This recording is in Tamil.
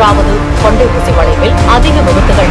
மூன்றாவது கொண்டை ஊசி வளைவில் அதிக விபத்துகள்